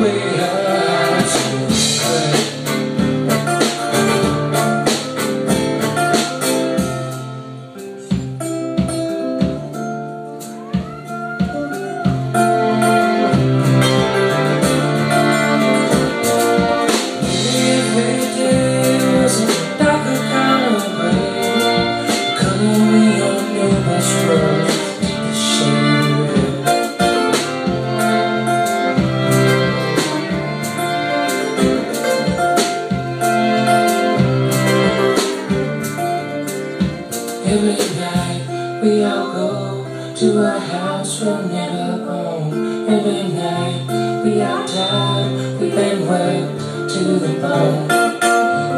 me. Every night we all go to a house we'll never own. Every night we all die, we've been worked to the bone.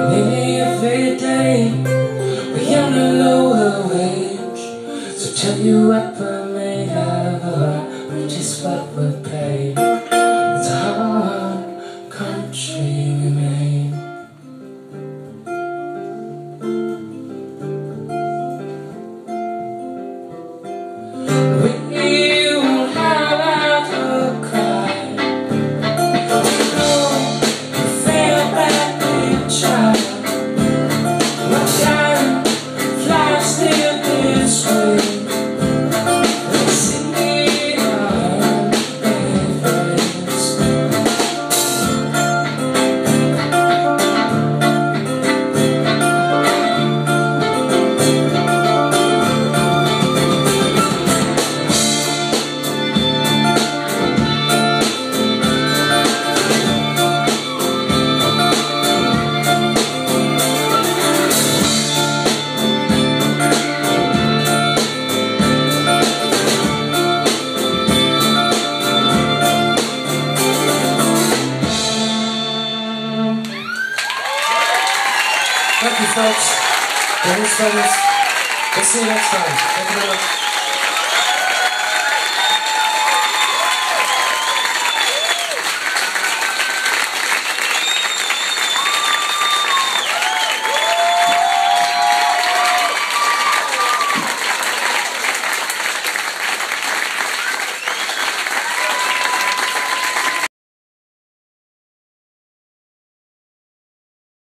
Living every day, we earn a lower wage. So tell you what we're made of, or just what we're paid. Thanks. We'll see you next time. Thank you very much.